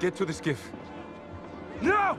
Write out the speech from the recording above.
Get to the skiff. No!